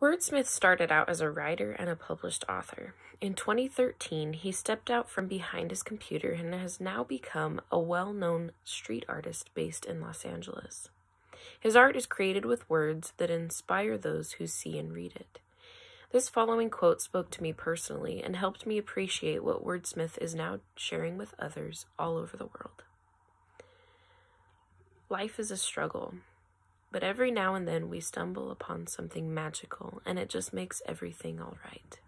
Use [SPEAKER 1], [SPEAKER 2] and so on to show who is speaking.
[SPEAKER 1] WRDSMTH started out as a writer and a published author. In 2013, he stepped out from behind his computer and has now become a well known street artist based in Los Angeles. His art is created with words that inspire those who see and read it. This following quote spoke to me personally and helped me appreciate what WRDSMTH is now sharing with others all over the world. Life is a struggle, but every now and then we stumble upon something magical and it just makes everything all right.